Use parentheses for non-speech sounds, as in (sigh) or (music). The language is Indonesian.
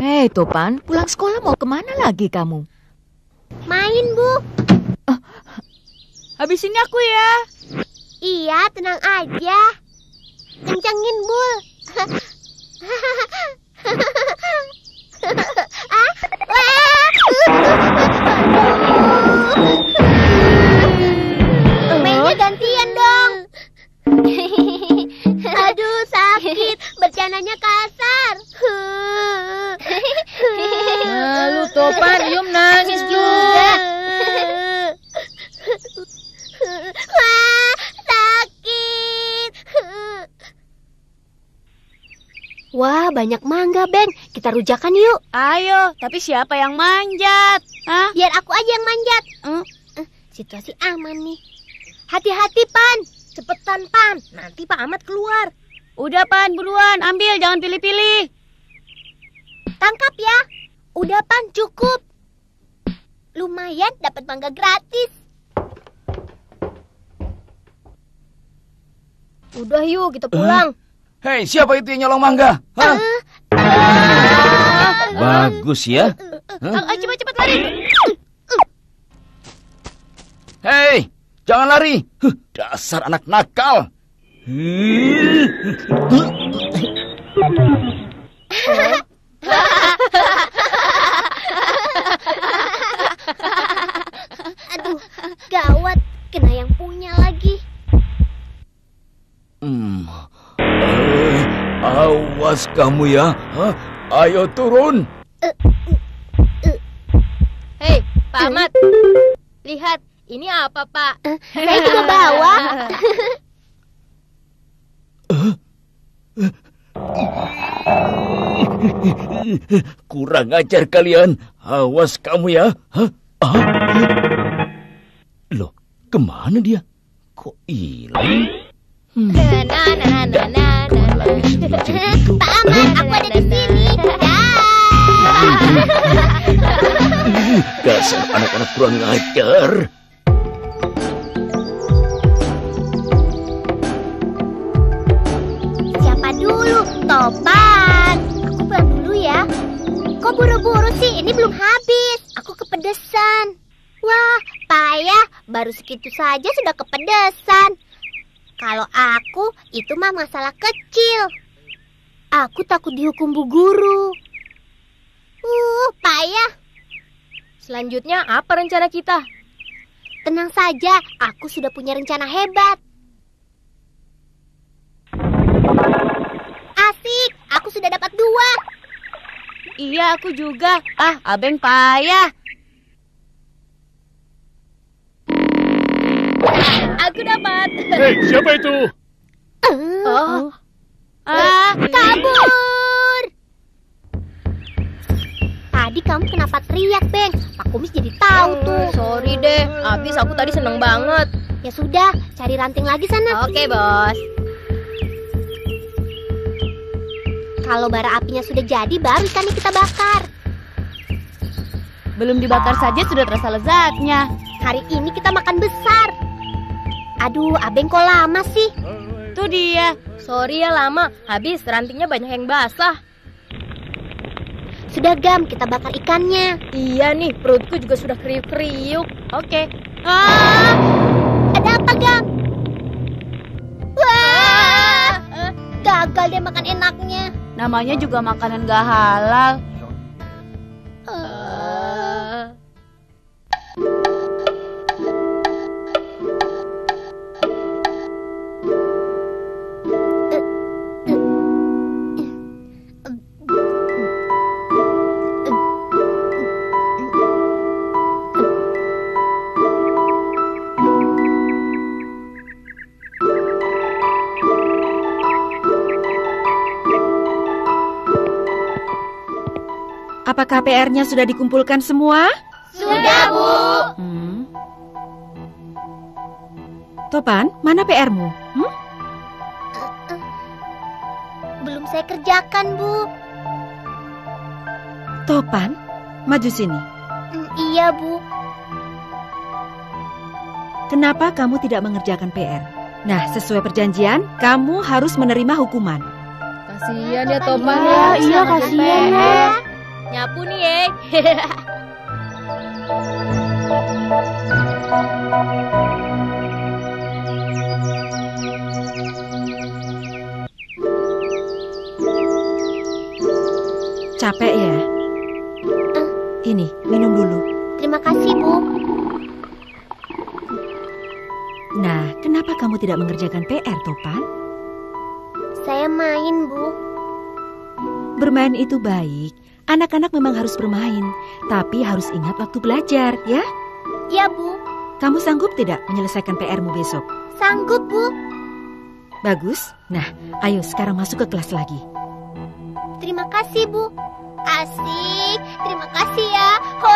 Hei Topan, pulang sekolah mau ke mana lagi kamu? Main, Bu. Habisin aku ya. Iya, tenang aja. Kencengin, Bul. (laughs) Topan, Yum nangis juga. Wah, sakit. Wah, banyak mangga, Ben. Kita rujakan yuk. Ayo, tapi siapa yang manjat? Hah? Biar aku aja yang manjat. Hmm? Eh, Situasi aman nih. Hati-hati, Pan. Cepetan, Pan. Nanti Pak Ahmad keluar. Udah Pan, buruan, ambil, jangan pilih-pilih. Tangkap ya. Udah, Pan, cukup. Lumayan dapat mangga gratis. Udah yuk, kita pulang. Hei, siapa itu yang nyolong mangga? Hah? Bagus ya. Hah? Ayo cepat-cepat lari. Hei, jangan lari. Huh, dasar anak nakal. Aduh, awas kamu ya. Hah? Ayo turun. Hei, Pak Ahmad. Lihat, ini apa Pak? Saya juga (laughs) bawa. Kurang ajar kalian. Awas kamu ya. Hah? Ah? Loh, ke mana dia? Kok hilang? Hmm. Nah, nah, nah, nah, nah, Dasar anak-anak kurang ajar. Siapa dulu? Topan. Aku pulang dulu ya. Kok buru-buru sih? Ini belum habis. Aku kepedesan. Wah, payah. Baru segitu saja sudah kepedesan. Kalau aku, itu mah masalah kecil. Aku takut dihukum bu guru. Uh, payah. Selanjutnya apa rencana kita? Tenang saja, aku sudah punya rencana hebat. Asik, aku sudah dapat dua. Iya, aku juga. Ah, abeng payah. Aku dapat. Hei, siapa itu? Oh. Ah, Kabur! Tadi kamu kenapa teriak, Beng? Pak Kumis jadi tahu tuh. sorry deh. Abis aku tadi seneng banget. Ya sudah, cari ranting lagi sana. Oke, bos. Kalau bara apinya sudah jadi, baru ikannya kita bakar. Belum dibakar saja sudah terasa lezatnya. Hari ini kita makan besar. Aduh, Abeng kok lama sih? Tuh dia. Sorry ya lama. Habis rantingnya banyak yang basah. Sudah gam, kita bakar ikannya. Iya nih, perutku juga sudah kriuk-kriuk. Oke. Ah! Ada apa, Gam? Wah! Gagal dia makan enaknya. Namanya juga makanan gak halal. Apakah PR-nya sudah dikumpulkan semua? Sudah, Bu. Hmm. Topan, mana PR-mu? Hmm? Belum saya kerjakan, Bu. Topan, maju sini. Hmm, iya, Bu. Kenapa kamu tidak mengerjakan PR? Nah, sesuai perjanjian, kamu harus menerima hukuman. Kasihan ya Topan ya. ya. Iya, kasihan ya. Nyapu nih, ya. (laughs) Capek ya? Ini, minum dulu. Terima kasih, Bu. Nah, kenapa kamu tidak mengerjakan PR, Topan? Saya main, Bu. Bermain itu baik. Anak-anak memang harus bermain, tapi harus ingat waktu belajar, ya? Ya, Bu. Kamu sanggup tidak menyelesaikan PR-mu besok? Sanggup, Bu. Bagus. Nah, ayo sekarang masuk ke kelas lagi. Terima kasih, Bu. Asik. Terima kasih ya. Hore.